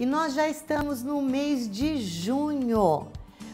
e nós já estamos no mês de junho.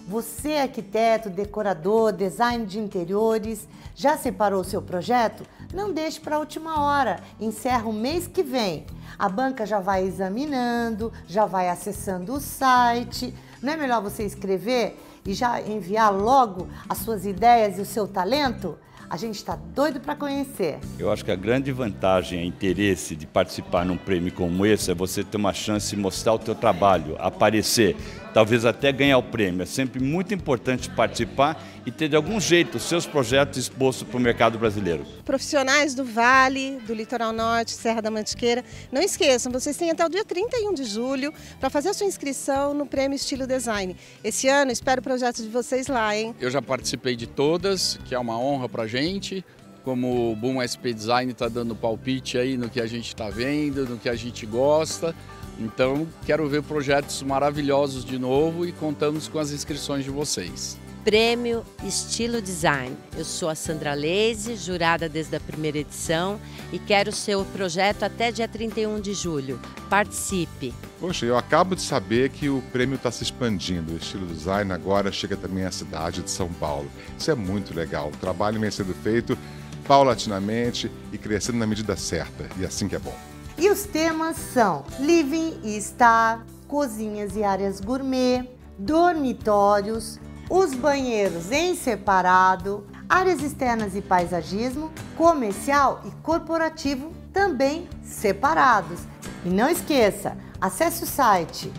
Você, arquiteto, decorador, design de interiores, já separou o seu projeto? Não deixe para a última hora. Encerra o mês que vem. A banca já vai examinando, já vai acessando o site. Não é melhor você escrever e já enviar logo as suas ideias e o seu talento? A gente está doido para conhecer. Eu acho que a grande vantagem e interesse de participar num prêmio como esse é você ter uma chance de mostrar o teu trabalho, aparecer, talvez até ganhar o prêmio. É sempre muito importante participar e ter de algum jeito os seus projetos expostos para o mercado brasileiro. Profissionais do Vale, do Litoral Norte, Serra da Mantiqueira, não esqueçam, vocês têm até o dia 31 de julho para fazer a sua inscrição no Prêmio Estilo Design. Esse ano espero o projeto de vocês lá, hein? Eu já participei de todas, que é uma honra para a gente como o Boom SP Design está dando palpite aí no que a gente está vendo, no que a gente gosta. Então, quero ver projetos maravilhosos de novo e contamos com as inscrições de vocês. Prêmio Estilo Design. Eu sou a Sandra Leise, jurada desde a primeira edição e quero seu projeto até dia 31 de julho. Participe! Poxa, eu acabo de saber que o prêmio está se expandindo. O estilo design agora chega também à cidade de São Paulo. Isso é muito legal. O trabalho vem sendo feito paulatinamente e crescendo na medida certa. E assim que é bom. E os temas são living e estar, cozinhas e áreas gourmet, dormitórios, os banheiros em separado, áreas externas e paisagismo, comercial e corporativo também separados. E não esqueça, acesse o site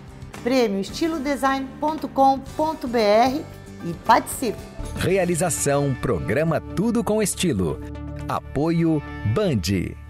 prêmioestilodesign.com.br e participe. Realização Programa Tudo com Estilo. Apoio Band.